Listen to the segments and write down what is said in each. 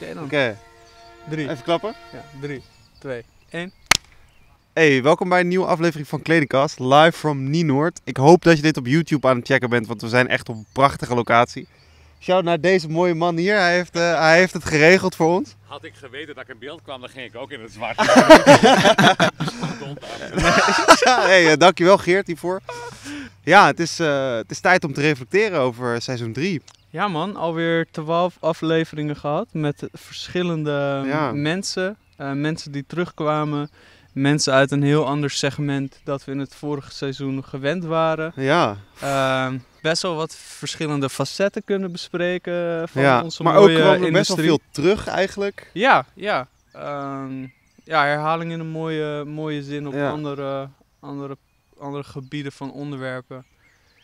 Oké dan. Oké, Drie. even klappen. Ja, drie, twee, één. Hey, welkom bij een nieuwe aflevering van Kledingkast, live from Nienoord. Ik hoop dat je dit op YouTube aan het checken bent, want we zijn echt op een prachtige locatie. Shout naar deze mooie man hier, hij heeft, eh, hij heeft het geregeld voor ons. Had ik geweten dat ik in beeld kwam, dan ging ik ook in het zwart. hey, eh, dankjewel Geert hiervoor. Ja, het is, eh, het is tijd om te reflecteren over seizoen 3. Ja man, alweer twaalf afleveringen gehad met verschillende Ja. mensen. Eh, mensen die terugkwamen. Mensen uit een heel ander segment dat we in het vorige seizoen gewend waren. Ja, Eh, best wel wat verschillende facetten kunnen bespreken van ja. onze maar ook kwam er best wel veel terug eigenlijk. Ja, ja. Ehm, ja, herhaling in een mooie, mooie zin op Ja. andere, andere, andere gebieden van onderwerpen.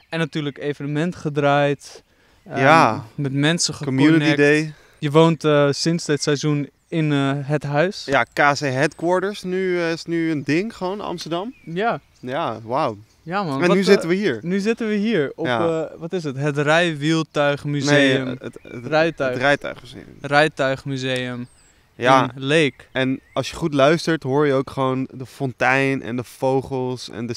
En natuurlijk evenement gedraaid. Ehm, Ja. Met mensen Community geconnect. Day. Je woont eh, sinds dit seizoen in eh, het huis. Ja, KC Headquarters nu, eh, is nu een ding, gewoon Amsterdam. Ja, Ja, wauw. ja man. En Wat, nu zitten we hier. Nu zitten we hier op, Ja. wat is het? Het Rijwieltuigmuseum. Nee, het, het, Rijtuig. Het rijtuigmuseum. Rijtuigmuseum Ja, Leek. en als je goed luistert hoor je ook gewoon de fontein en de vogels en de,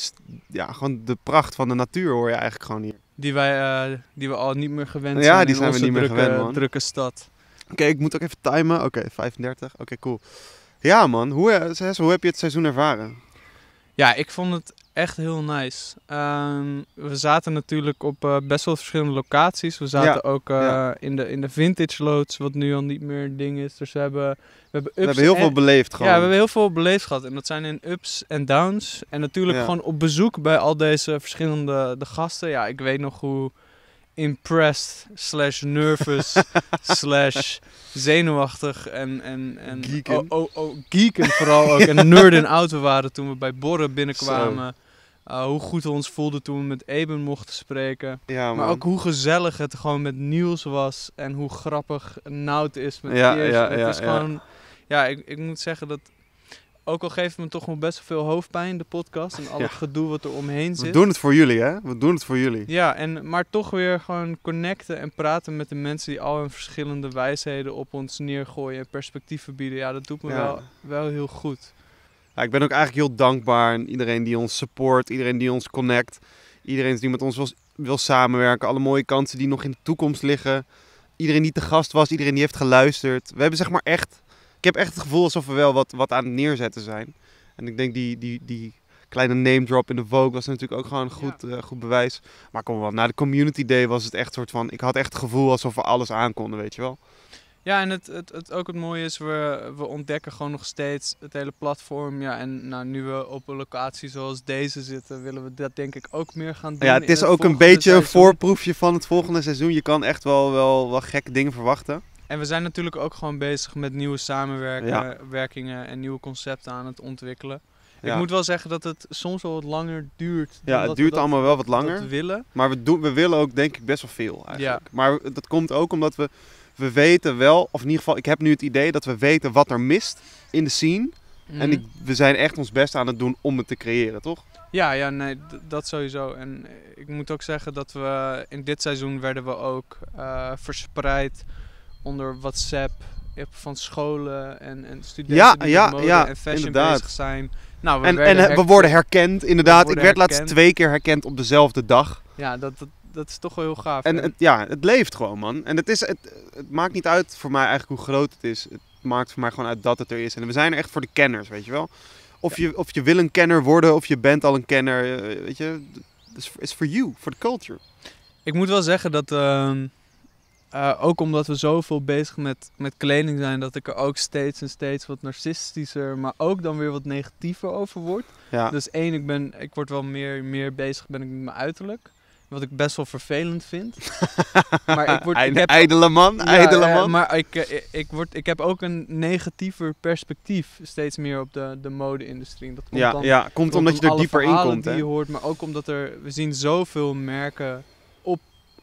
ja, gewoon de pracht van de natuur hoor je eigenlijk gewoon hier. Die, wij, eh, die we al niet meer gewend Ja, zijn die in zijn we niet meer drukke, gewend, man. drukke stad. Oké, ik moet ook even timen. Oké, 35. Oké, cool. Ja man, hoe, eh, hoe heb je het seizoen ervaren? Ja, ik vond het echt heel nice. Ehm, we zaten natuurlijk op eh, best wel verschillende locaties. We zaten Ja, ook eh, ja. in, de, in de vintage loods, wat nu al niet meer een ding is. Dus we hebben, we hebben ups We hebben heel en- veel beleefd gewoon. Ja, we hebben heel veel beleefd gehad. En dat zijn in ups en downs. En natuurlijk Ja. gewoon op bezoek bij al deze verschillende de gasten. Ja, ik weet nog hoe impressed slash nervous slash zenuwachtig en, en, en Geeken. Oh, oh, oh, geeken vooral ook. En nerd en oud we waren toen we bij Borren binnenkwamen. Uh, hoe goed we ons voelden toen we met Eben mochten spreken. ja. Maar ook hoe gezellig het gewoon met Niels was. En hoe grappig Nout is met Ja, Keers. ja, het ja, is ja. gewoon... Ja, ik, ik moet zeggen dat... Ook al geeft het me toch nog best wel veel hoofdpijn, de podcast. En al het gedoe wat er omheen We zit. doen het voor jullie hè, we doen het voor jullie. Ja, en, maar toch weer gewoon connecten en praten met de mensen die al hun verschillende wijsheden op ons neergooien en perspectieven bieden. Ja, dat doet me wel, wel heel goed. Ja, ik ben ook eigenlijk heel dankbaar aan iedereen die ons support, iedereen die ons connect, iedereen die met ons wil, wil samenwerken, alle mooie kansen die nog in de toekomst liggen. Iedereen die te gast was, iedereen die heeft geluisterd. We hebben zeg maar echt, ik heb echt het gevoel alsof we wel wat, wat aan het neerzetten zijn. En ik denk die, die, die kleine name drop in de Vogue was natuurlijk ook gewoon een goed, eh, goed bewijs. Maar kom wel, na de Community Day was het echt soort van, ik had echt het gevoel alsof we alles aankonden, weet je wel. Ja, en het, het, het, ook het mooie is, we, we ontdekken gewoon nog steeds het hele platform. Ja, en nou, nu we op een locatie zoals deze zitten, willen we dat denk ik ook meer gaan doen. Ja, het is ook een beetje een voorproefje van het volgende seizoen. Je kan echt wel, wel, wel gekke dingen verwachten. En we zijn natuurlijk ook gewoon bezig met nieuwe samenwerkingen en nieuwe concepten aan het ontwikkelen. Ja. Ik moet wel zeggen dat het soms wel wat langer duurt. Ja, het duurt dat- allemaal wel wat langer. we willen. Maar we, doen, we willen ook denk ik best wel veel eigenlijk. Maar dat komt ook omdat we, we weten wel, of in ieder geval, ik heb nu het idee dat we weten wat er mist in de scene. En Mhm. ik, we zijn echt ons best aan het doen om het te creëren, toch? Ja, ja, nee, d- dat sowieso. En eh, ik moet ook zeggen dat we in dit seizoen werden we ook eh, verspreid onder WhatsApp app van scholen en, en studenten Ja, die ja, mode ja, en fashion inderdaad. bezig zijn. Nou, we En, en eh, we worden herkend, inderdaad. worden ik werd laatst twee keer herkend op dezelfde dag. Ja, dat, dat, dat is toch wel heel gaaf. En het, ja, het leeft gewoon, man. En het, is, het, het maakt niet uit voor mij eigenlijk hoe groot het is. Het maakt voor mij gewoon uit dat het er is. En we zijn er echt voor de kenners, weet je wel. Of je, of je wil een kenner worden, of je bent al een kenner, eh, weet je. Het is for you, for the culture. Ik moet wel zeggen dat, ehm, eh, ook omdat we zoveel bezig met, met kleding zijn, dat ik er ook steeds en steeds wat narcistischer, maar ook dan weer wat negatiever over word. Ja. Dus één, ik, ben, ik word wel meer, meer bezig ben ik met mijn uiterlijk. Wat ik best wel vervelend vind. maar ik, word, ik heb, ijdele man, Ja, ijdele ja, man. maar ik, eh, ik, word, ik heb ook een negatiever perspectief steeds meer op de, de mode-industrie. Dat komt ja, dan ja, komt omdat je er dieper in komt. die Hè? je hoort, maar ook omdat er, we zien zoveel merken op,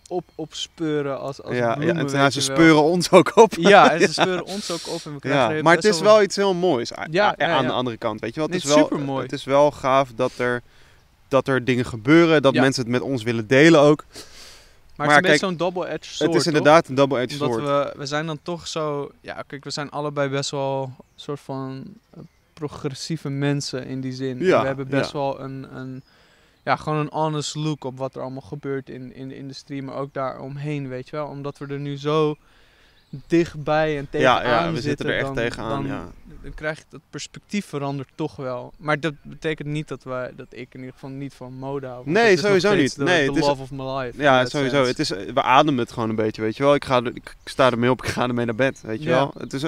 op, opspeuren als, als Ja, ja, en ze speuren ons ook op. Ja, en ze speuren ons ook op en we krijgen Ja, maar het is wel iets heel moois aan de andere kant, weet je wel. Het Nee, is wel. Het is wel gaaf dat er, dat er dingen gebeuren, dat Ja. mensen het met ons willen delen ook. Maar, Maar het is zo'n double-edged sword, het is inderdaad een double-edged sword. we, we zijn dan toch zo... Ja, kijk, we zijn allebei best wel een soort van eh, progressieve mensen in die zin. Ja, we hebben best ja. wel een, een... Ja, gewoon een honest look op wat er allemaal gebeurt in, in de industrie. Maar ook daar omheen, weet je wel. Omdat we er nu zo dichtbij en tegenaan ja, ja, we zitten. er echt dan, tegenaan. dan, ja. dan krijg je dat perspectief verandert toch wel. Maar dat betekent niet dat wij, dat ik in ieder geval niet van mode hou. Nee, sowieso niet. de- Nee, de het is- love of my life. Ja, sowieso. sense. Het is, we ademen het gewoon een beetje, weet je wel. Ik, ga ik sta ermee op, ik ga ermee naar bed, weet je Ja. wel. Het is,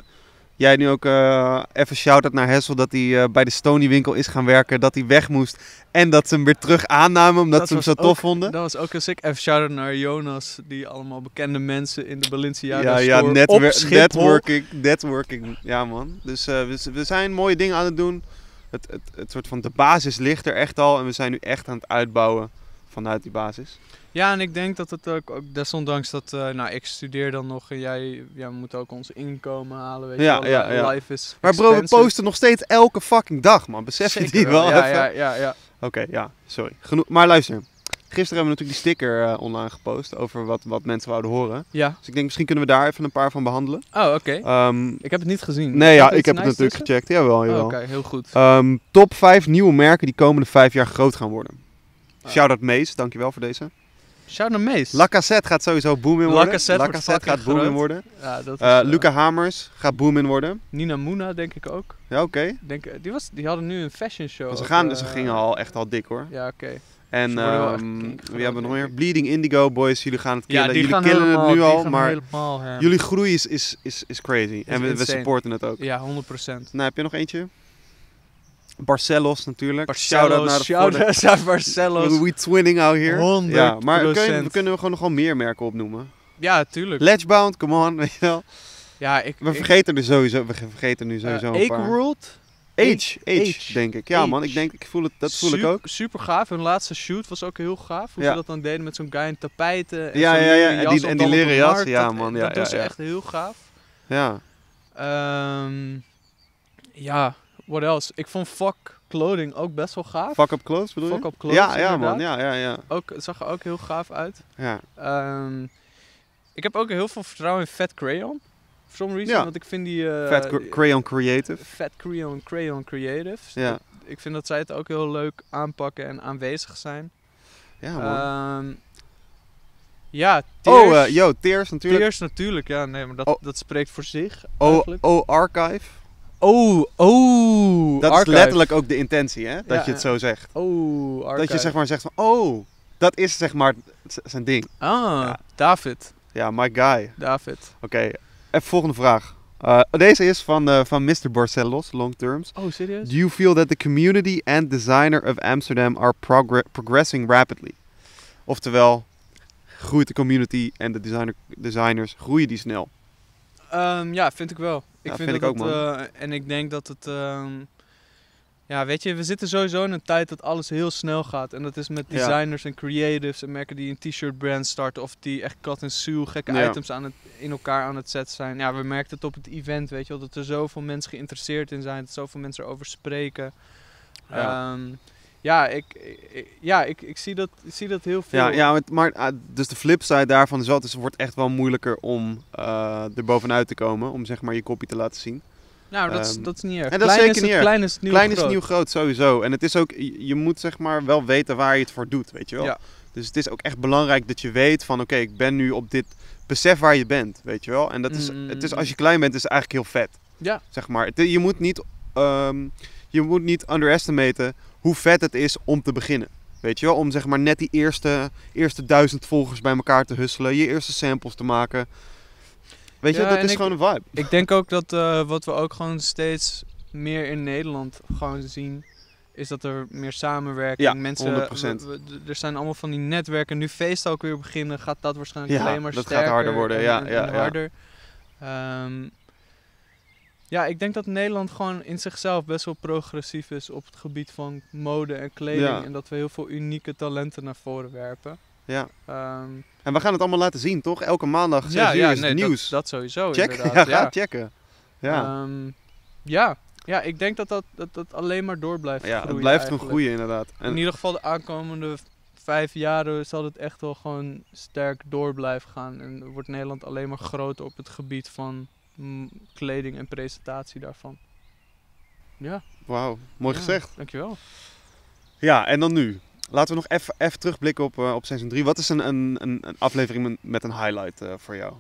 jij nu ook eh, even shout-out naar Hessel dat hij eh, bij de Stony winkel is gaan werken, dat hij weg moest. En dat ze hem weer terug aannamen omdat Dat ze hem zo tof vonden. Dat was ook een sick. Even shout-out naar Jonas, die allemaal bekende mensen in de Balenciaga ja, ja, netwer- networking, networking. Ja man, dus eh, we, we zijn mooie dingen aan het doen. Het, het, het soort van, de basis ligt er echt al en we zijn nu echt aan het uitbouwen vanuit die basis. Ja, en ik denk dat het ook, ook desondanks dat, eh, nou, ik studeer dan nog en jij, ja, we moeten ook ons inkomen halen, weet Ja, je wel. ja, Li- ja. Life is Maar bro, we posten nog steeds elke fucking dag man, besef je die wel ja, even? ja, ja, ja. Oké, ja, sorry. Genoeg. Maar luister, gisteren hebben we natuurlijk die sticker eh, online gepost over wat, wat mensen wouden horen. Ja. Dus ik denk misschien kunnen we daar even een paar van behandelen. Oh, oké. Ehm, Ik heb het niet gezien. nee, ja, ik heb het natuurlijk tussen? gecheckt. Jawel, Oh, jawel. Oké, heel goed. Ehm, top 5 nieuwe merken die komende 5 jaar groot gaan worden. Ah. Shout-out Mees, dankjewel voor deze. Shout naar Mees. Lacassette gaat sowieso boom in worden. Lacazette gaat boom in worden. ja, dat is, Eh, eh, Luca Hamers gaat boom in worden. Nina Moona, denk ik ook. Ja, oké. Denk, eh, die, was, die hadden nu een fashion show. Maar Ze, gaan, ze gingen al echt al dik hoor. Ja, oké. En echt ehm, kinkgroot, wie hebben we nog meer? Bleeding Indigo Boys, jullie gaan het killen. Ja, jullie gaan killen helemaal, het nu al, maar helemaal, jullie groei is, is, is, is crazy. en we, we supporten het ook. Ja, 100%. Nou, heb je nog eentje? Barcelos natuurlijk. Barcelos, naar de shout-out aan Barcelos. We twinning out here. 100%. Ja, maar we kunnen, we kunnen gewoon nog wel meer merken opnoemen. Ja, tuurlijk. Ledgebound, come on, weet je wel. ja, ik, We ik- vergeten er sowieso, we vergeten nu eh, sowieso een paar. World. Age, age, denk ik. Ja man, ik denk, ik voel het, dat voel ik ook. Super gaaf. Hun laatste shoot was ook heel gaaf. Hoe Ja. ze dat dan deden met zo'n guy in tapijten. En Ja, ja, ja, en die- en leren jas, markt. ja, man, ja, Dat ja. echt heel gaaf. Ja. Ehm, ja, what else? Ik vond Fuck Clothing ook best wel gaaf. Fuck up close bedoel je? Fuck Up Clothes, ja, ja man, ja, ja, ja. Ook, het zag er ook heel gaaf uit. ja. Ehm, ik heb ook heel veel vertrouwen in Fat Crayon. For some reason, Ja. want ik vind die... eh, Fat Cr- Crayon Creative. Fat Crayon, Crayon Creatives. Ja. Ik vind dat zij het ook heel leuk aanpakken en aanwezig zijn. Ja man. Ehm, ja, oh, Tears. eh, yo, Tears natuurlijk. Tears natuurlijk, ja, nee, maar dat, Oh. dat spreekt voor zich O, o Archive. Oh, oh, Dat Archive. is letterlijk ook de intentie, hè? Dat Ja, je het zo zegt. Oh, Dat je zeg maar zegt van, oh, dat is zeg maar zijn ding. Ah, Ja. David, Ja, my guy. David. Oké, even volgende vraag. Eh, deze is van, eh, van Mr. Barcelos, long terms. Oh, serieus? Do you feel that the community and designer of Amsterdam are progr- progressing rapidly? Oftewel, groeit de community en de designer, designers, groeien die snel? Ehm, ja, vind ik wel. Ik Ja, vind, vind ik ook, het, man. eh, en ik denk dat het... ehm, ja, weet je, we zitten sowieso in een tijd dat alles heel snel gaat. En dat is met Ja. designers en creatives en merken die een t-shirt brand starten. Of die echt cut en sew, gekke Ja. items aan het, in elkaar aan het zetten zijn. Ja, we merkten het op het event, weet je wel. Dat er zoveel mensen geïnteresseerd in zijn. Dat zoveel mensen erover spreken. Ja. Ja, ja, ik, ik- ja ik, ik, zie dat, ik zie dat heel veel. Ja, ja maar, ah, dus de flipside daarvan is wel, het is- wordt echt wel moeilijker om eh er bovenuit te komen. Om zeg maar je kopie te laten zien. Nou, dat, is, Ehm, dat is niet erg. en dat is zeker is niet het, erg. klein is het nieuw Klein is groot. nieuw groot, sowieso. En het is ook, je, moet zeg maar wel weten waar je het voor doet, weet je wel. Ja. Dus het is ook echt belangrijk dat je weet van, oké, ik ben nu op dit, besef waar je bent, weet je wel. En dat is, Mm. het is als je klein bent, is het eigenlijk heel vet, Ja, zeg maar. Het- je moet niet, ehm, je moet niet underestimaten hoe vet het is om te beginnen. Weet je wel, om zeg maar net die eerste, eerste duizend volgers bij elkaar te husselen, je eerste samples te maken. Weet je, Ja, dat is ik- gewoon een vibe. Ik denk ook dat eh, wat we ook gewoon steeds meer in Nederland gewoon zien, is dat er meer samenwerking. Ja, Mensen, 100%. we- we- er zijn allemaal van die netwerken. Nu feest ook weer beginnen, gaat dat waarschijnlijk Ja, alleen maar dat gaat sterker harder worden, en- ja, en- ja, en ja. harder. Ehm, ja, ik denk dat Nederland gewoon in zichzelf best wel progressief is op het gebied van mode en kleding. Ja. En dat we heel veel unieke talenten naar voren werpen. Ja. Ehm, En we gaan het allemaal laten zien, toch? Elke maandag ja, ja, is nee, het dat- nieuws. Dat, sowieso Check, inderdaad. ja, ga checken. Ja, Ehm, ja. ja, ik denk dat dat, dat, dat alleen maar door blijft ja groeien het blijft gewoon groeien inderdaad. In ieder geval de aankomende vijf jaren zal het echt wel gewoon sterk door blijven gaan. En wordt Nederland alleen maar groter op het gebied van kleding en presentatie daarvan. Ja, Wauw, mooi ja, gezegd. Dankjewel. Ja, en dan nu. Laten we nog even, even terugblikken op, eh, op seizoen 3. Wat is een, een, een, aflevering met- een highlight eh, voor jou?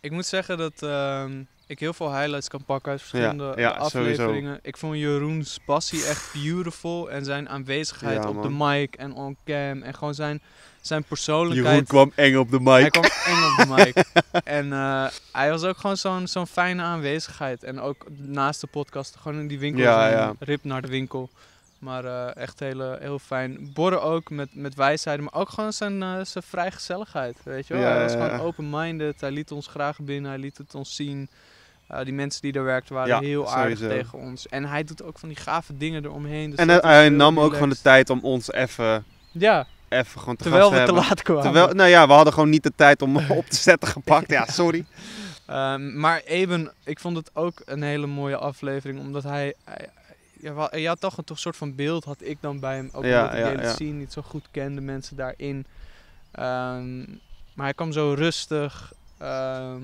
Ik moet zeggen dat ehm, ik heel veel highlights kan pakken uit verschillende Ja, ja, afleveringen. Ik vond Jeroen's passie echt beautiful. En zijn aanwezigheid op de mic en on cam. En gewoon zijn, zijn persoonlijkheid. Jeroen kwam eng op de Hij mic. kwam eng op de mic. en eh, hij was ook gewoon zo'n zo'n fijne aanwezigheid. En ook naast de podcast, gewoon in die winkel. Ja, ja. Rip naar de winkel. Maar eh, echt heel, heel fijn. Borren ook met, met wijsheden, maar ook gewoon zijn, eh, zijn vrij gezelligheid. Weet je wel? Ja, hij was gewoon open-minded. Hij liet ons graag binnen, hij liet het ons zien. Die mensen die daar werkten waren Ja, heel aardig sowieso. tegen ons. En hij doet ook van die gave dingen eromheen. Dus En hij, hij nam ook gewoon de tijd om ons even, Ja, even gewoon te terwijl we te laat kwamen. Terwijl, nou ja, we hadden gewoon niet de tijd om op te zetten gepakt. Ja, sorry. Ehm, maar Eben, ik vond het ook een hele mooie aflevering, omdat hij... hij ja, had toch een toch soort van beeld, had ik dan bij hem. Ook Ja, omdat ik ja, de ja. scene niet zo goed kende, mensen daarin. Ehm, maar hij kwam zo rustig, ehm,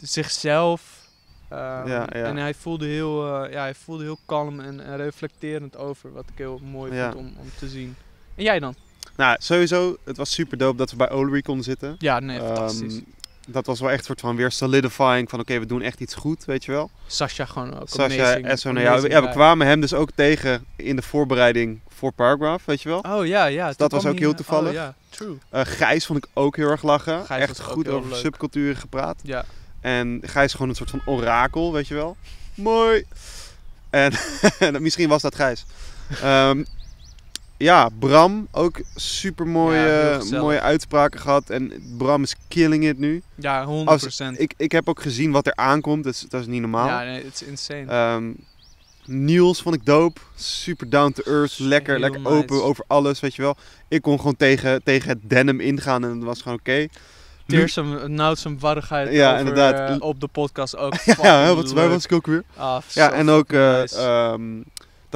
zichzelf. Ja, ja. En hij voelde heel, eh, ja, hij voelde heel kalm en, en reflecterend over, wat ik heel mooi Ja. vond om, om te zien. En jij dan? Nou, sowieso, het was super dope dat we bij Olery konden zitten. Ja, nee, Ehm, fantastisch. dat was wel echt een soort van weer solidifying van oké, we doen echt iets goed, weet je wel. Sasha gewoon ook Sascha, amazing, nou ja, we, ja, we kwamen hem dus ook tegen in de voorbereiding voor Paragraph, weet je wel. Oh ja, ja. toen Dat was ook heel eh, toevallig. Oh, ja, true. Eh, Gijs vond ik ook heel erg lachen. Gijs echt goed over leuk. subculturen gepraat. Ja. En Gijs is gewoon een soort van orakel, weet je wel. Mooi. En misschien was dat Gijs. Ehm, ja, Bram, ook super mooie, Ja, mooie uitspraken gehad. En Bram is killing it nu. Ja, 100%. Als- Ik, ik heb ook gezien wat er aankomt, dus dat is niet normaal. ja, nee, het is insane. Ehm, Niels vond ik dope. Super down to earth. Lekker, lekker nice. open over alles, weet je wel. Ik kon gewoon tegen, tegen het denim ingaan en dat was gewoon oké. Teer zijn, nou zijn warrigheid Ja, over, inderdaad. eh, op de podcast ook. Ja, wat, waar was ik ook weer? Ah, Ja, en ook.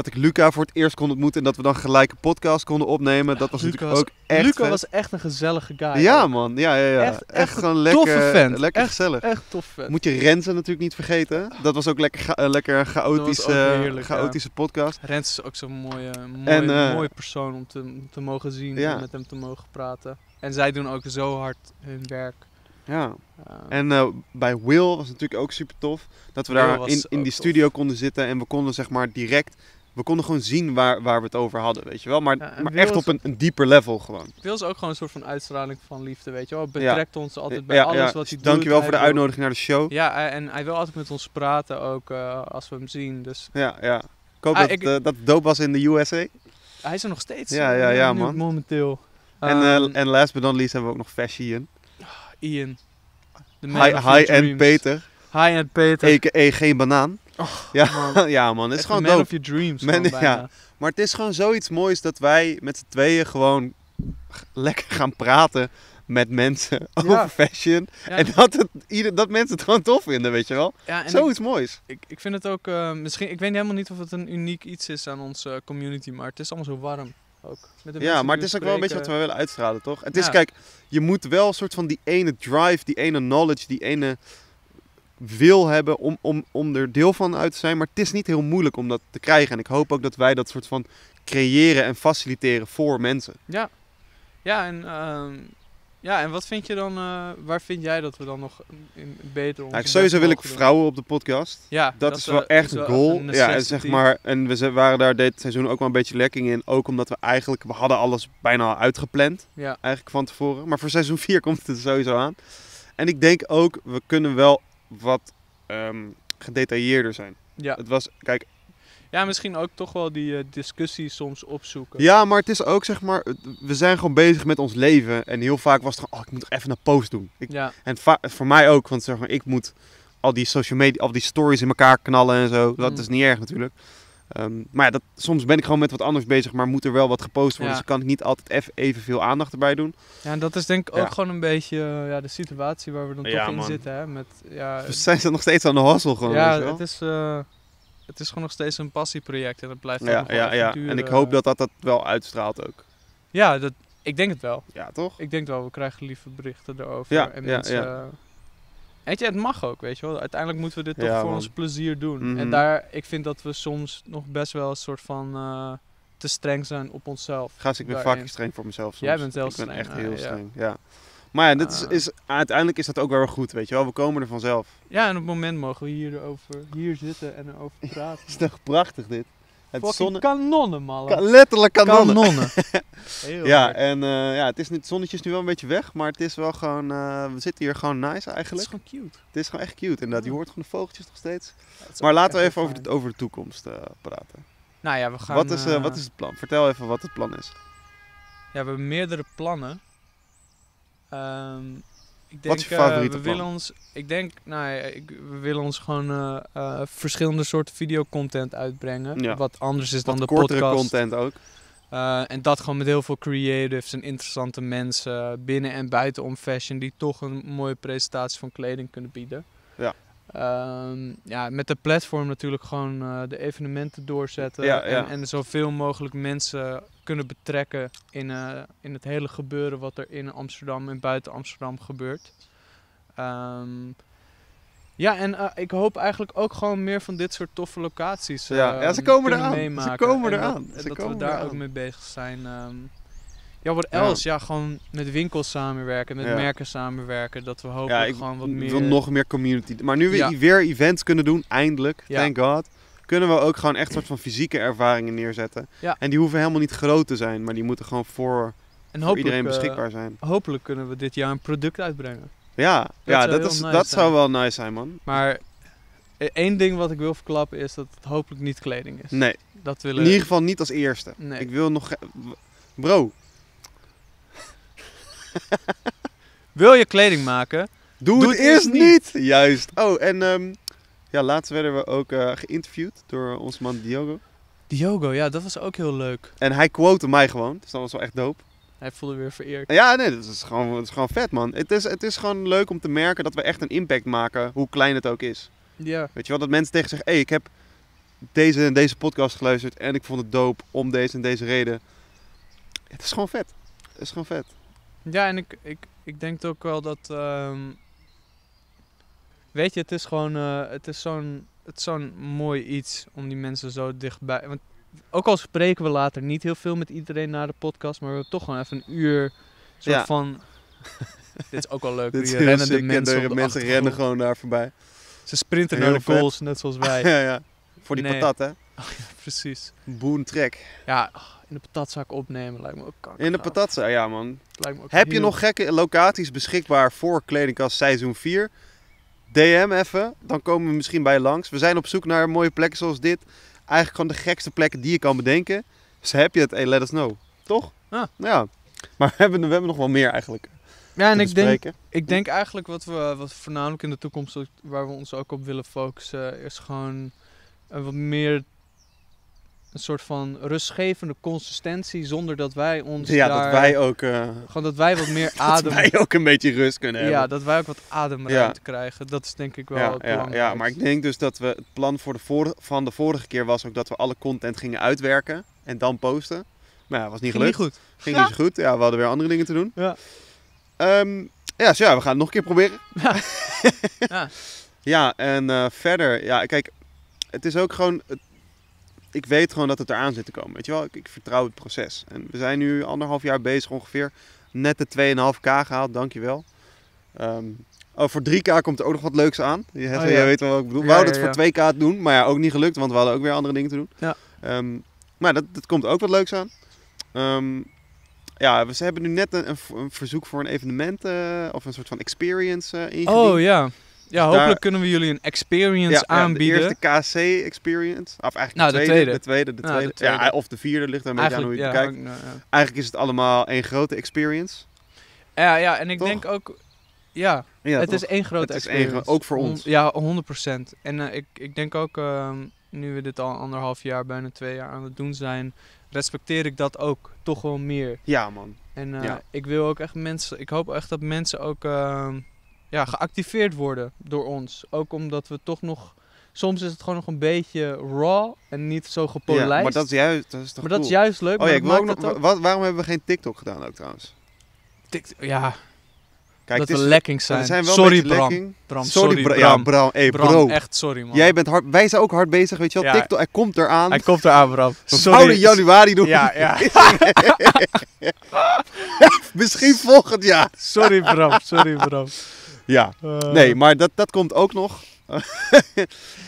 Dat ik Luca voor het eerst kon ontmoeten en dat we dan gelijk een podcast konden opnemen. Dat was Luca natuurlijk was- ook echt Luca vet. was echt een gezellige guy. Ja man, ja, ja, ja. Echt- Echt, gewoon lekker, toffe vent. lekker Echt- gezellig. Echt tof vet. Moet je Renze natuurlijk niet vergeten. Dat was ook lekker, ga- eh, lekker chaotische, heerlijk, ja. chaotische podcast. Rens is ook zo'n mooie, mooie, En, eh, mooie persoon om te, om te mogen zien Ja. en met hem te mogen praten. En zij doen ook zo hard hun werk. Ja. Uh, En eh, bij Will was het natuurlijk ook super tof. Dat we Will daar in, in die tof. studio konden zitten en we konden zeg maar direct... We konden gewoon zien waar, waar we het over hadden, weet je wel. Maar, Ja, en maar echt op een, een dieper level gewoon. Wil is ook gewoon een soort van uitstraling van liefde, weet je wel. Betrekt ons altijd bij Ja, alles ja. wat hij doet. Dankjewel voor de uitnodiging naar de show. Ja, hij- en hij wil altijd met ons praten, ook eh, als we hem zien. Dus Ja, ja. Ik hoop Ah, dat, ik- het, eh, dat het dope was in de USA. hij is er nog steeds. Ja, eh, ja, ja, nu man. Momenteel. en, eh, Ehm, en last but not least hebben we ook nog Fashion. Ian. Man of High, your high end dreams. Peter. High-end Peter. A.k.a. geen banaan. Oh, ja, man. ja man, het is gewoon man dope. of your dreams. Man, gewoon ja. Maar het is gewoon zoiets moois dat wij met z'n tweeën gewoon lekker gaan praten met mensen over fashion. Ja. En dat, het, ieder, dat mensen het gewoon tof vinden, weet je wel. Ja, ik, Zoiets moois. ik, ik vind het ook, eh, misschien, ik weet helemaal niet of het een uniek iets is aan onze community, maar het is allemaal zo warm ook. Met de Ja, maar het is ook wel een beetje wat we willen uitstralen, toch? Het is, kijk, je moet wel een soort van die ene drive, die ene knowledge, die ene wil hebben om, om, om er deel van uit te zijn. Maar het is niet heel moeilijk om dat te krijgen. En ik hoop ook dat wij dat soort van creëren en faciliteren voor mensen. Ja, ja en, ehm, ja, en wat vind je dan, eh, waar vind jij dat we dan nog in, beter ons Nou, best sowieso wil ik doen? vrouwen op de podcast. Ja, Dat, is wel echt een goal. een ja, en zeg maar, en we waren daar dit seizoen ook wel een beetje lekking in. Ook omdat we eigenlijk, we hadden alles bijna al uitgepland. Ja, Eigenlijk van tevoren. Maar voor seizoen 4 komt het er sowieso aan. En ik denk ook, we kunnen wel wat ehm, gedetailleerder zijn. ja. Het was, kijk, ja, misschien ook toch wel die eh, discussie soms opzoeken. ja, maar het is ook zeg maar, we zijn gewoon bezig met ons leven. En heel vaak was het gewoon, oh, ik moet nog even een post doen. Ik, Ja, En voor mij ook, want zeg maar, ik moet al die social media, al die stories in elkaar knallen en zo. Dat Mm. is niet erg natuurlijk. Ehm, maar ja, dat, soms ben ik gewoon met wat anders bezig, maar moet er wel wat gepost worden. Ja. Dus dan kan ik niet altijd even evenveel aandacht erbij doen. ja, en dat is denk ik ook Ja. gewoon een beetje eh, ja, de situatie waar we dan Ja, toch in man. zitten. Hè? Met, ja, Dus zijn ze nog steeds aan de hassel gewoon, ja het, is, eh, het is gewoon nog steeds een passieproject en het blijft ook Ja, nog wel ja, ja. duren. En ik hoop dat dat dat wel uitstraalt ook. Ja, dat, ik denk het wel. Ja, toch? Ik denk wel, we krijgen lieve berichten erover. Ja, en ja, mensen, ja. eh, Weet je, het mag ook, weet je wel. Uiteindelijk moeten we dit toch Ja, voor man. ons plezier doen. Mhm. En daar, ik vind dat we soms nog best wel een soort van eh, te streng zijn op onszelf. Gast, ik ben fucking streng voor mezelf soms. Jij bent heel Ik ben echt ah, heel streng, ja. Maar ja, dit is, Ah. is, uiteindelijk is dat ook wel weer goed, weet je wel. We komen er vanzelf. Ja, en op het moment mogen we hier, over, hier zitten en erover praten. is toch prachtig dit? Het zonne... kanonnen, man. Ka- letterlijk kanonnen. Kanonnen. Heel Ja, hard. en eh, ja, het, is nu, het zonnetje is nu wel een beetje weg, maar het is wel gewoon... eh, we zitten hier gewoon nice Het is eigenlijk. gewoon cute. Het is gewoon echt cute inderdaad. Je hoort gewoon de vogeltjes nog steeds. Ja, Maar laten we even over de, over de toekomst eh, praten. Nou ja, we gaan... wat, is, wat is het plan? Vertel even wat het plan is. Ja, we hebben meerdere plannen. Ehm, ik denk, Wat is je eh, favoriete we plan? willen ons, ik denk, nou ja, ik, we willen ons gewoon eh, eh, verschillende soorten videocontent uitbrengen. Ja. Wat anders is dan Wat de kortere podcast. content ook. En dat gewoon met heel veel creatives en interessante mensen binnen en buitenom fashion die toch een mooie presentatie van kleding kunnen bieden. Ehm, ja, met de platform natuurlijk gewoon eh, de evenementen doorzetten Ja, en, ja. en zoveel mogelijk mensen kunnen betrekken in, eh, in het hele gebeuren wat er in Amsterdam en buiten Amsterdam gebeurt. Ehm, ja, en eh, ik hoop eigenlijk ook gewoon meer van dit soort toffe locaties. Ja, ja, ze komen kunnen eraan. Ze meemaken. komen En dat- eraan. en Ze dat komen we daar eraan. ook mee bezig zijn. ehm. Ja, wat Ja. else? Ja, gewoon met winkels samenwerken, met Ja. merken samenwerken. Dat we Ja, ik gewoon wat meer... wil nog meer community. Maar nu we weer events kunnen doen, eindelijk, thank god, kunnen we ook gewoon echt soort van fysieke ervaringen neerzetten. Ja. En die hoeven helemaal niet groot te zijn, maar die moeten gewoon voor, en voor hopelijk, iedereen eh, beschikbaar zijn. hopelijk kunnen we dit jaar een product uitbrengen. Ja, ja zou dat, is, nice dat zijn. zou wel nice zijn, man. Maar eh, één ding wat ik wil verklappen is dat het hopelijk niet kleding is. Nee, Dat in willen... ieder geval niet als eerste. Nee. Ik wil nog... Bro, Wil je kleding maken? doe, Doe het het eerst eerst niet! Juist. Oh, en ehm, ja, laatst werden we ook eh, geïnterviewd door onze man Diogo. Diogo, ja, dat was ook heel leuk. En hij quote mij gewoon, dus dat was wel echt dope. Hij voelde weer vereerd. Ja, nee, dat is gewoon, dat is gewoon vet, man. Het is, het is gewoon leuk om te merken dat we echt een impact maken, hoe klein het ook is. Ja. Weet je wel, dat mensen tegen zeggen, hé, hey, ik heb deze en deze podcast geluisterd en ik vond het dope om deze en deze reden. Het is gewoon vet. Het is gewoon vet. Ja, en ik, ik, ik denk ook wel dat. ehm, weet je, het is gewoon. eh, het is zo'n. Zo'n mooi iets om die mensen zo dichtbij. Want ook al spreken we later niet heel veel met iedereen na de podcast, maar we hebben toch gewoon even een uur. Soort Ja. van. dit is ook wel leuk. Die heel rennende sick en mensen. de de mensen rennen gewoon daar voorbij. Ze sprinten Heel naar de vet. goals, net zoals wij. ja, ja. Voor die Nee. patat, hè. Precies. Boon trek. Ja, in de patatzak opnemen lijkt me ook kanker. In de patat, ja man. Lijkt me ook Heb je nog gekke locaties beschikbaar voor Kledingkast seizoen 4? DM even, dan komen we misschien bij je langs. We zijn op zoek naar mooie plekken zoals dit. Eigenlijk gewoon de gekste plekken die je kan bedenken. Dus heb je het, hey, let us know. Toch? Ah. Ja. Maar we hebben, we hebben nog wel meer eigenlijk Ja, en ik denk. Ik denk eigenlijk wat we wat voornamelijk in de toekomst waar we ons ook op willen focussen, is gewoon een wat meer een soort van rustgevende consistentie zonder dat wij ons Ja, daar, dat wij ook, eh, gewoon dat wij wat meer dat adem wij ook een beetje rust kunnen hebben. ja, dat wij ook wat ademruimte krijgen. Dat is denk ik wel ja, het ja, ja, maar ik denk dus dat we het plan voor de van de vorige keer was ook dat we alle content gingen uitwerken en dan posten. Maar ja, dat was niet Ging niet gelukt. goed. Ging Ja. niet zo goed. Ja, we hadden weer andere dingen te doen. Ja. Ehm, ja, dus ja, we gaan het nog een keer proberen. Ja. Ja. Ja, en eh, verder, ja, kijk, het is ook gewoon, het- ik weet gewoon dat het eraan zit te komen, weet je wel. Ik, ik vertrouw het proces. En we zijn nu anderhalf jaar bezig ongeveer, net de 2,5k gehaald, dankjewel. Ehm oh, voor 3k komt er ook nog wat leuks aan. Je, Oh, je ja. weet wel wat ik bedoel. We Ja, het voor 2k doen, maar ja, ook niet gelukt, want we hadden ook weer andere dingen te doen. Ja. Ehm, maar dat, dat komt ook wat leuks aan. Ehm, ja, we ze hebben nu net een, een verzoek voor een evenement eh, of een soort van experience eh ingediend. Oh ja. Ja, hopelijk Daar- kunnen we jullie een experience Ja, ja, aanbieden. de eerste KC experience. Of eigenlijk Nou, de, de tweede, de tweede. De Nou, tweede. de tweede. Ja, of de vierde ligt er een beetje aan hoe je het ook, nou. Eigenlijk is het allemaal één grote experience. Ja, ja, en ik Toch? denk ook, ja, Ja, het toch? is één grote Het is één experience. ook voor ons. Ja, 100%. En eh, ik, ik denk ook, ehm, nu we dit al anderhalf jaar, bijna twee jaar aan het doen zijn, respecteer ik dat ook toch wel meer. Ja, man. En eh, ik wil ook echt mensen, ik hoop echt dat mensen ook ehm, ja, geactiveerd worden door ons. Ook omdat we toch nog Soms is het gewoon nog een beetje raw en niet zo gepolijst. Ja, maar dat is juist, dat is toch Maar dat is juist leuk. Oh ja, ik wil ook nog, maakt het wa- waarom hebben we geen TikTok gedaan ook trouwens? Tik- Ja, Kijk, dat het is, lekking we zijn. zijn wel sorry Bram. Bram. Sorry, Sorry, Bra- Bram. Ja, Bram. Hey, Bram, bro. echt sorry man. Jij bent hard, wij zijn ook hard bezig, weet je wel. Ja. TikTok, hij komt eraan. Hij komt eraan Bram. Sorry. januari doen. Ja, ja. Misschien volgend jaar. Sorry Bram, sorry Bram. Ja. Eh, Nee, maar dat, dat komt ook nog.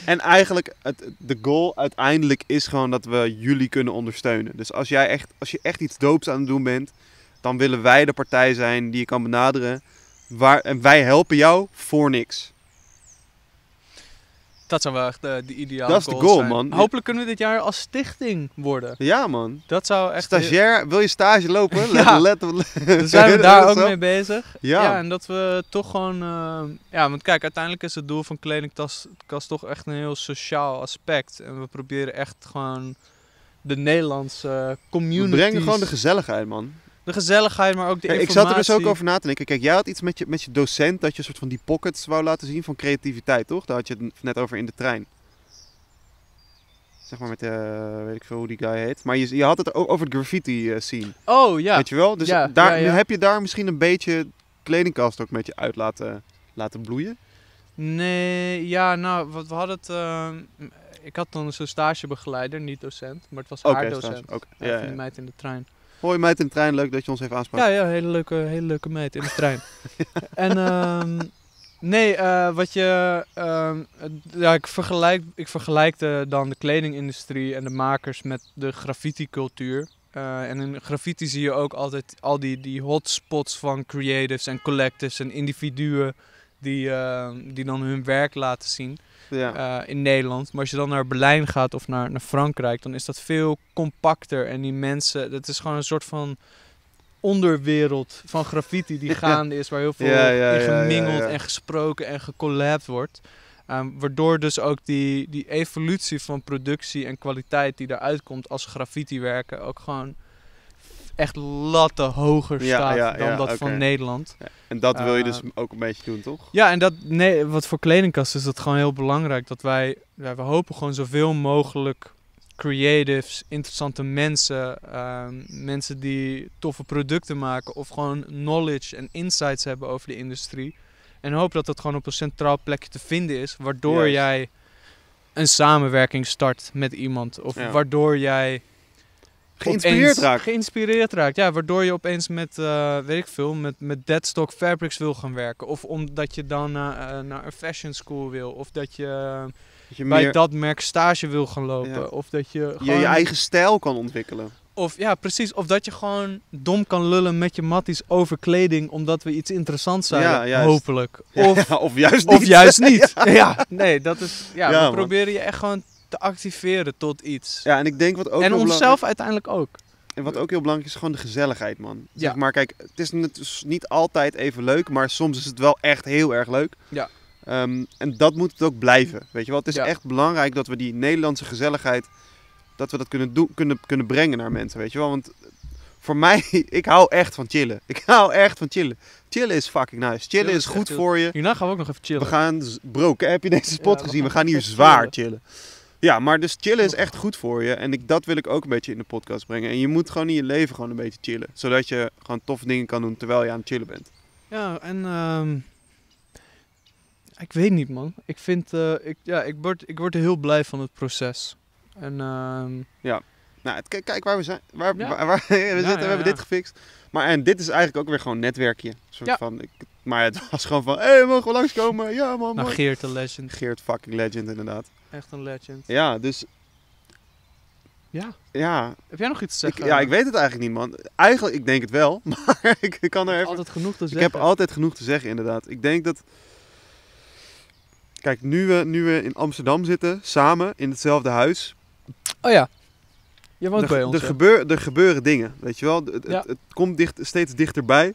en eigenlijk, het, de goal uiteindelijk is gewoon dat we jullie kunnen ondersteunen. Dus als, jij echt, als je echt iets doops aan het doen bent, dan willen wij de partij zijn die je kan benaderen. Waar, en wij helpen jou voor niks. Dat zou wel echt de, de ideale Dat is de goal zijn. man. Hopelijk kunnen we dit jaar als stichting worden. Ja, man. Dat zou echt... Stagiair, wil je stage lopen? Let, Ja. let, zijn we daar ook mee bezig. Ja. Ja, en dat we toch gewoon... eh, ja, want kijk, uiteindelijk is het doel van Kledingkast kast toch echt een heel sociaal aspect. En we proberen echt gewoon de Nederlandse community... We brengen gewoon de gezelligheid, man. De gezelligheid, maar ook de Kijk, ik informatie. zat er dus ook over na te denken. Kijk, jij had iets met je, met je docent dat je een soort van die pockets wou laten zien van creativiteit, toch? Daar had je het net over in de trein. Zeg maar met, eh weet ik veel hoe die guy heet. Maar je, je had het ook over het graffiti eh, scene, Oh, ja. weet je wel? Dus Ja, daar, ja, ja. nu heb je daar misschien een beetje kledingkast ook met je uit laten, laten bloeien. Nee, ja, nou, wat we hadden het... eh, ik had dan zo'n stagebegeleider, niet docent, maar het was Oké, haar stage, docent. oké. Ja, Ja, van die meid in de trein. Hoi meid in de trein, leuk dat je ons even aansprak. Ja, ja, hele leuke, hele leuke meid in de trein. en ehm, nee, eh, wat je, ehm, ja, ik vergelijk, ik vergelijkte dan de kledingindustrie en de makers met de graffiti-cultuur. Eh, en in graffiti zie je ook altijd al die, die hotspots van creatives en collectives en individuen die, ehm, die dan hun werk laten zien Ja. eh, in Nederland. Maar als je dan naar Berlijn gaat of naar, naar Frankrijk, dan is dat veel compacter. En die mensen, dat is gewoon een soort van onderwereld van graffiti die gaande is, waar heel veel Ja, ja, in ja, ja, gemingeld en gesproken en gecollabt wordt. Ehm, waardoor dus ook die, die evolutie van productie en kwaliteit die eruit komt als graffiti werken ook gewoon echt latten hoger Ja, staat ja, dan ja, dat van Nederland. En dat wil je eh, dus ook een beetje doen, toch? Ja, en dat, nee, wat voor kledingkast is dat gewoon heel belangrijk. Dat wij, ja, we hopen gewoon zoveel mogelijk creatives, interessante mensen, ehm, mensen die toffe producten maken of gewoon knowledge en insights hebben over de industrie. En hoop dat dat gewoon op een centraal plekje te vinden is, waardoor Juist. jij een samenwerking start met iemand. Of waardoor jij Geïnspireerd raakt. Geïnspireerd raakt, ja. Waardoor je opeens met, eh, weet ik veel, met, met Deadstock Fabrics wil gaan werken. Of omdat je dan naar, eh, naar een fashion school wil. Of dat je Dat je bij meer dat merk stage wil gaan lopen. Ja. Of dat je je, gewoon... je eigen stijl kan ontwikkelen. Of ja, precies. Of dat je gewoon dom kan lullen met je matties over kleding. Omdat we iets interessants zijn. Ja, hopelijk. Of, Ja, of juist niet. of juist niet. ja. nee, dat is... Ja, Ja, we man. proberen je echt gewoon te activeren tot iets. Ja, en ik denk wat ook en onszelf uiteindelijk ook. En wat ook heel belangrijk is, gewoon de gezelligheid, man. Ja. Zeg maar, kijk, het is net- dus niet altijd even leuk, maar soms is het wel echt heel erg leuk. Ja. Ehm, en dat moet het ook blijven, weet je wel. Het is Ja. echt belangrijk dat we die Nederlandse gezelligheid, dat we dat kunnen, doen, kunnen, kunnen brengen naar mensen, weet je wel. Want voor mij, ik hou echt van chillen. Ik hou echt van chillen. Chillen is fucking nice. Chillen Chillen is goed voor je. Hierna gaan we ook nog even chillen. We gaan, bro, heb je deze spot Ja, gezien? We gaan hier zwaar chillen. chillen. Ja, maar dus chillen is echt goed voor je. En ik, dat wil ik ook een beetje in de podcast brengen. En je moet gewoon in je leven gewoon een beetje chillen. Zodat je gewoon toffe dingen kan doen terwijl je aan het chillen bent. Ja, en ehm, ik weet niet man. Ik vind, eh, ik, ja, ik word, ik word heel blij van het proces. En ehm, Nou, het- kijk, kijk waar we zijn. Waar, Ja. waar, waar- we, zitten, ja, we hebben ja. dit gefixt. Maar en dit is eigenlijk ook weer gewoon netwerkje. Soort Ja. van, ik, maar het was gewoon van, hé, hey, mogen we langskomen? Ja, man, nou, mooi. Geert de legend. Geert fucking legend, inderdaad. Echt een legend. Ja, dus Ja. ja. Heb jij nog iets te Ik, zeggen? ja, ik weet het eigenlijk niet, man. Eigenlijk, ik denk het wel. Maar ik, ik kan er even Altijd genoeg te Ik zeggen. heb altijd genoeg te zeggen, inderdaad. Ik denk dat. Kijk, nu we, nu we in Amsterdam zitten, samen in hetzelfde huis. Oh ja. Je woont Er, bij ons. er, gebeur, er gebeuren dingen, weet je wel. Het, het, komt dicht, steeds dichterbij.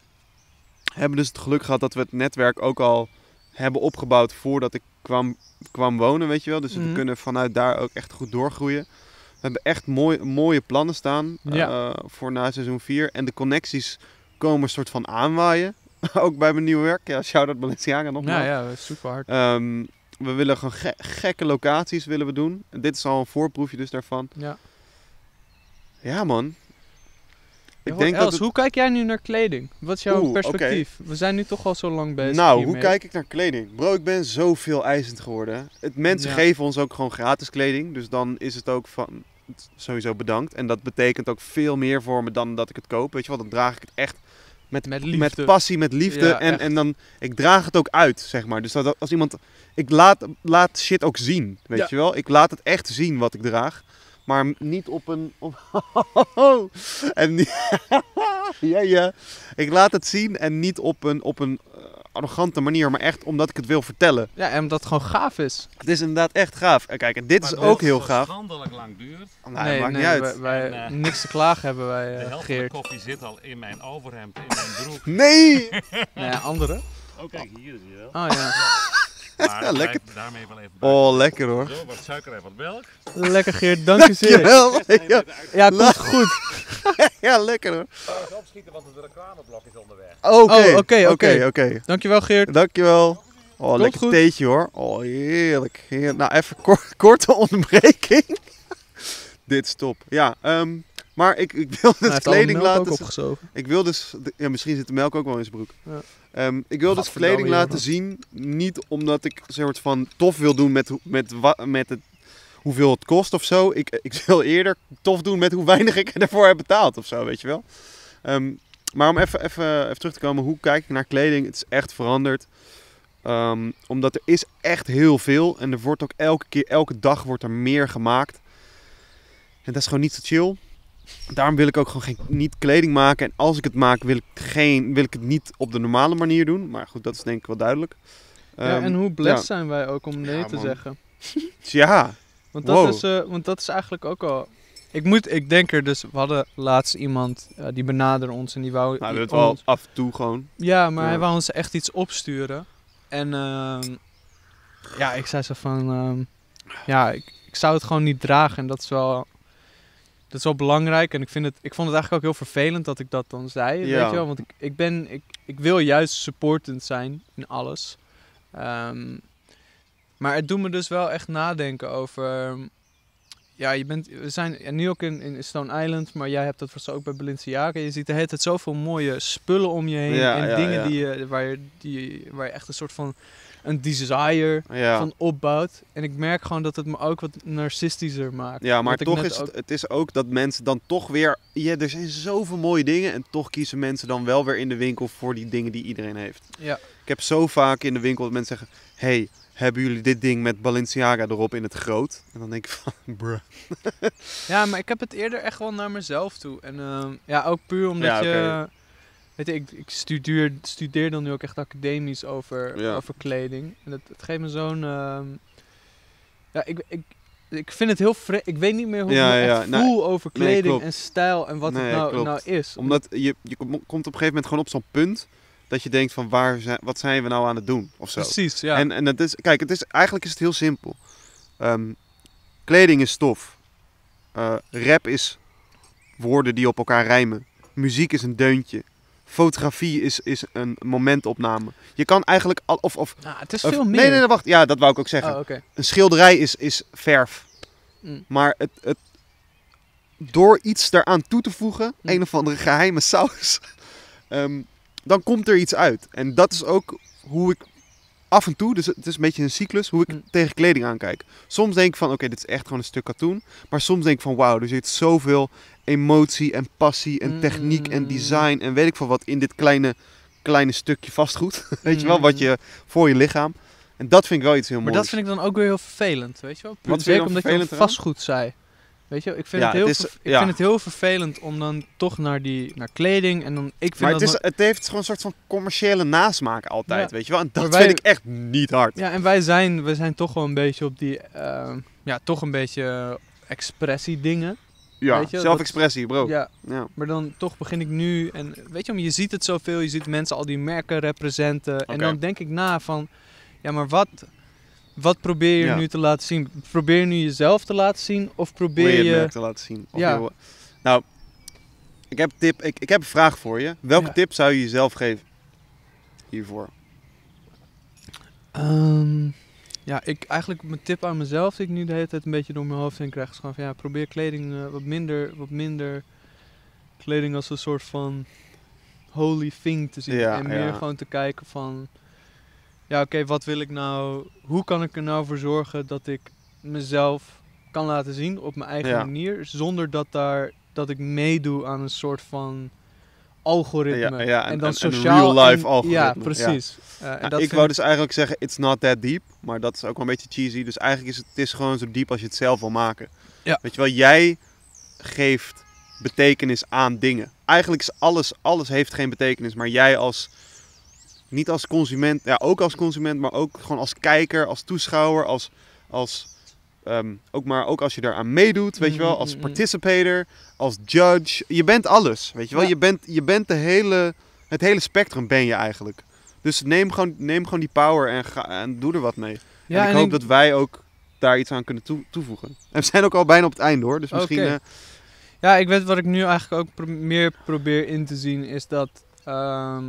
We hebben dus het geluk gehad dat we het netwerk ook al hebben opgebouwd voordat ik kwam, kwam wonen, weet je wel. Dus Mhm. we kunnen vanuit daar ook echt goed doorgroeien. We hebben echt mooi, mooie plannen staan Ja. eh, voor na seizoen 4. En de connecties komen een soort van aanwaaien. ook bij mijn nieuwe werk. Ja, shout-out Balenciaga nogmaals. ja, ja, super hard. Ehm, we willen gewoon ge- gekke locaties willen we doen. En dit is al een voorproefje dus daarvan. Ja. Ja man. Ik denk Els, dat het- hoe kijk jij nu naar kleding? Wat is jouw Oeh, perspectief? We zijn nu toch al zo lang bezig Nou, hoe kijk ik naar kleding? Bro, ik ben zoveel eisend geworden. Het, mensen Ja. geven ons ook gewoon gratis kleding. Dus dan is het ook van sowieso bedankt. En dat betekent ook veel meer voor me dan dat ik het koop. Weet je wel, dan draag ik het echt met, Met liefde. met passie, met liefde. Ja, en, echt. en dan, ik draag het ook uit, zeg maar. Dus dat als iemand, ik laat, laat shit ook zien, weet Ja. je wel. Ik laat het echt zien wat ik draag. Maar niet op een... Op, en niet, ja, ja. Ik laat het zien en niet op een, op een eh, arrogante manier, maar echt omdat ik het wil vertellen. Ja, en omdat het gewoon gaaf is. Het is inderdaad echt gaaf. En Kijk, en dit Maar is ook het heel gaaf. schandelijk lang duurt. Nou, het maakt niet uit. wij- En, eh, niks te klagen hebben wij, De eh helft van de Geert. koffie zit al in mijn overhemd, in mijn broek. Nee! Nou ja, andere. Oh kijk, hier zie je wel. Oh ja. Maar Ja, lekker. daarmee wel even Oh, lekker hoor. Zo, wat suiker en wat melk. Lekker Geert, dank je zeer. Dankjewel. Ja, Ja, komt goed. ja, lekker hoor. Eens opschieten, want het reclameblok is onderweg. Oké, Oh, oké, oké, oké. Dankjewel Geert. Dankjewel. Oh, lekker goed. theetje hoor. Oh, heerlijk. heerlijk. Nou, even kor- korte onderbreking. Dit is top. Ja, ehm, maar ik, ik wil dus kleding laten... opgezogen. Ik wil dus... Ja, misschien zit de melk ook wel in zijn broek. Ja. Ehm, ik wil dus kleding laten zien, niet omdat ik soort van tof wil doen met, met, met het, hoeveel het kost of zo. Ik, ik wil eerder tof doen met hoe weinig ik ervoor heb betaald of zo, weet je wel. Ehm, maar om even, even, even terug te komen, hoe kijk ik naar kleding? Het is echt veranderd. Ehm, omdat er is echt heel veel en er wordt ook elke keer, elke dag wordt er meer gemaakt. En dat is gewoon niet zo chill. Daarom wil ik ook gewoon geen, niet kleding maken. En als ik het maak, wil ik, geen, wil ik het niet op de normale manier doen. Maar goed, dat is denk ik wel duidelijk. Ja, Ehm, en hoe blessed ja. zijn wij ook om nee Ja, te man. zeggen. Ja, Want dat, Wow. is, eh, want dat is eigenlijk ook al... Ik, moet, ik denk er dus... We hadden laatst iemand eh, die benaderde ons en die wou... nou, dat ons- wel af en toe gewoon. Ja, maar Ja. hij wou ons echt iets opsturen. En ehm, ja, ik zei zo van... ehm, ja, ik, ik zou het gewoon niet dragen. En dat is wel... Dat is wel belangrijk. En ik, vind het, ik vond het eigenlijk ook heel vervelend dat ik dat dan zei. Ja. Weet je wel? Want ik, ik, ben, ik, ik wil juist supportend zijn in alles. Ehm, maar het doet me dus wel echt nadenken over... Ja, je bent, we zijn nu ook in, in Stone Island, maar jij hebt dat zo ook bij Balenciaga. Je ziet de hele tijd zoveel mooie spullen om je heen Ja, en ja, dingen. Die je, waar, je, die, waar je echt een soort van een desire Ja. van opbouwt. En ik merk gewoon dat het me ook wat narcistischer maakt. Ja, maar toch is het, ook- het is ook dat mensen dan toch weer... Ja, er zijn zoveel mooie dingen en toch kiezen mensen dan wel weer in de winkel voor die dingen die iedereen heeft. Ja. Ik heb zo vaak in de winkel dat mensen zeggen... hey, hebben jullie dit ding met Balenciaga erop in het groot? En dan denk ik van, bruh. Ja, maar ik heb het eerder echt wel naar mezelf toe. En ehm, ja, ook puur omdat Ja, je... Weet je, ik, ik studeer, studeer dan nu ook echt academisch over, Ja. over kleding. En het, het geeft me zo'n... ehm, ja, ik, ik, ik vind het heel Ik weet niet meer hoe Ja, ik me ja, echt nee. voel over kleding en stijl en wat Nee, het nou, nou is. Omdat je, je kom- komt op een gegeven moment gewoon op zo'n punt... dat je denkt van, waar zijn, wat zijn we nou aan het doen? Of zo. Precies, ja. En, en het is, kijk, het is, eigenlijk is het heel simpel. Ehm, kleding is stof. Eh, rap is woorden die op elkaar rijmen. Muziek is een deuntje. Fotografie is, is een momentopname. Je kan eigenlijk al. Of, of, Nou, het is of- veel meer. nee, nee, nee, wacht. Ja, dat wou ik ook zeggen. Oh. Een schilderij is, is verf. Mm. Maar het, het, door iets daaraan toe te voegen, Mm. een of andere geheime saus, ehm, dan komt er iets uit. En dat is ook hoe ik af en toe, dus het is een beetje een cyclus, hoe ik Mm. tegen kleding aankijk. Soms denk ik van, oké, dit is echt gewoon een stuk katoen. Maar soms denk ik van, wauw, er zit zoveel emotie en passie en techniek en Mm. design en weet ik veel wat in dit kleine, kleine stukje vastgoed. weet je wel, wat Mm. je voor je lichaam. En dat vind ik wel iets heel Maar moois. dat vind ik dan ook weer heel vervelend, weet je wel? Puur Wat vind je omdat je vastgoed zei. Weet je? Ik vind, Ja, het, heel het is- ver- ik vind het heel vervelend om dan toch naar, die, naar kleding en dan... Ik vind Maar dat het, is, het heeft gewoon een soort van commerciële nasmaak altijd, Ja. weet je wel. En dat wij- vind ik echt niet hard. Ja, en wij zijn, we zijn toch wel een beetje op die... ehm, ja, toch een beetje expressie dingen. Ja, zelfexpressie, bro. Ja. Ja, maar dan toch begin ik nu... En weet je, maar je ziet het zoveel. Je ziet mensen al die merken representen. En dan denk ik na van... Ja, maar wat... Wat probeer je Ja. nu te laten zien? Probeer je nu jezelf te laten zien? Of probeer je je... merk te laten zien. Of Ja. je nou, ik heb, een tip, ik, ik heb een vraag voor je. Welke Ja. tip zou je jezelf geven hiervoor? Ehm, Ja, ik eigenlijk mijn tip aan mezelf die ik nu de hele tijd een beetje door mijn hoofd heen krijg is gewoon van ja, probeer kleding eh, wat minder, wat minder kleding als een soort van holy thing te zien Ja, en meer gewoon te kijken van ja, oké, wat wil ik nou, hoe kan ik er nou voor zorgen dat ik mezelf kan laten zien op mijn eigen Ja. manier zonder dat daar dat ik meedoe aan een soort van algoritme Ja, ja, en een- dan een sociaal real-life en- algoritme, Ja, ja. precies. Eh, en Nou, dat ik wou dus eigenlijk zeggen, it's not that deep. Maar dat is ook wel een beetje cheesy. Dus eigenlijk is het, het is gewoon zo diep als je het zelf wil maken. Ja. Weet je wel, jij geeft betekenis aan dingen. Eigenlijk is alles, alles heeft geen betekenis. Maar jij als, niet als consument, ja ook als consument, maar ook gewoon als kijker, als toeschouwer, als, als ehm, ook maar ook als je daaraan meedoet, weet je wel, Mm, als mm, mm. participator, als judge. Je bent alles, weet je wel. Ja. Je bent, je bent de hele, het hele spectrum ben je eigenlijk. Dus neem gewoon, neem gewoon die power en, ga, en doe er wat mee. Ja, en ik en hoop ik- dat wij ook daar iets aan kunnen toe- toevoegen. En we zijn ook al bijna op het einde hoor. Dus misschien... Eh, Ja, ik weet wat ik nu eigenlijk ook pro- meer probeer in te zien is dat ehm,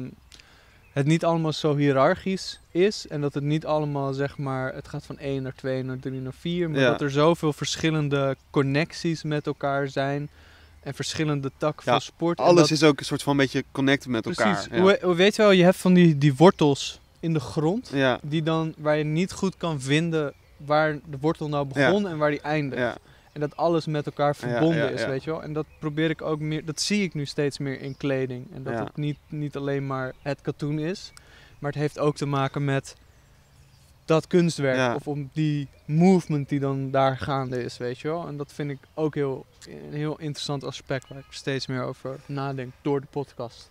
het niet allemaal zo hiërarchisch is. En dat het niet allemaal zeg maar, het gaat van 1 naar 2 naar 3 naar 4. Maar Ja. dat er zoveel verschillende connecties met elkaar zijn. En verschillende takken Ja, van sport. Alles dat- is ook een soort van beetje connected met elkaar. Precies. Ja. Hoe, hoe weet je wel, je hebt van die, die wortels in de grond. ja, Die dan, waar je niet goed kan vinden waar de wortel nou begon en waar die eindigt. En dat alles met elkaar verbonden ja, is, weet je wel. En dat probeer ik ook meer, dat zie ik nu steeds meer in kleding. En dat het niet, niet alleen maar het katoen is, maar het heeft ook te maken met dat kunstwerk. Ja. Of om die movement die dan daar gaande is, weet je wel. En dat vind ik ook heel, een heel interessant aspect waar ik steeds meer over nadenk door de podcast.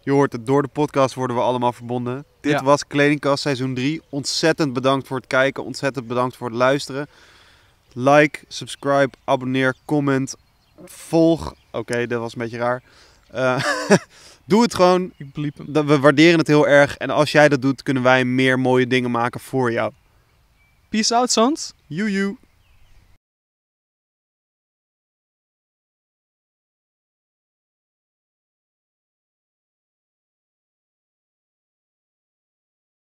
je hoort het. Door de podcast worden we allemaal verbonden. Dit Ja. was Kledingkast seizoen 3. Ontzettend bedankt voor het kijken. Ontzettend bedankt voor het luisteren. Like, subscribe, abonneer, comment, volg. Oké, dat was een beetje raar. Eh, doe het gewoon. Ik bliep hem. We waarderen het heel erg. En als jij dat doet, kunnen wij meer mooie dingen maken voor jou. Peace out, Sans. Joejoe.